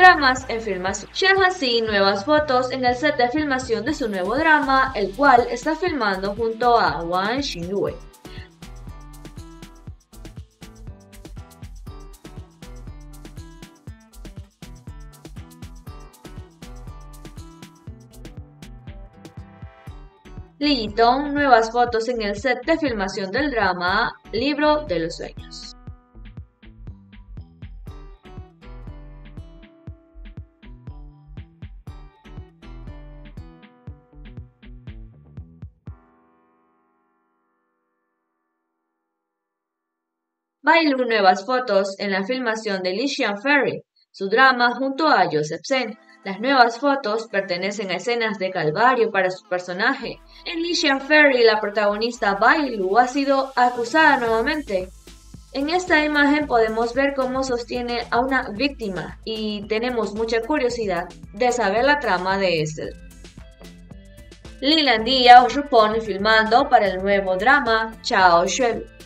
Dramas en filmación. Shen nuevas fotos en el set de filmación de su nuevo drama, el cual está filmando junto a Wang Xinrui. Li Yitong, nuevas fotos en el set de filmación del drama Libro de los Sueños. Bailu nuevas fotos en la filmación de Lixian Ferry, su drama junto a Joseph Sen. Las nuevas fotos pertenecen a escenas de calvario para su personaje. En Lixian Ferry, la protagonista Bailu ha sido acusada nuevamente. En esta imagen podemos ver cómo sostiene a una víctima y tenemos mucha curiosidad de saber la trama de este. Lilandia o Rupon filmando para el nuevo drama Chao Xuelu.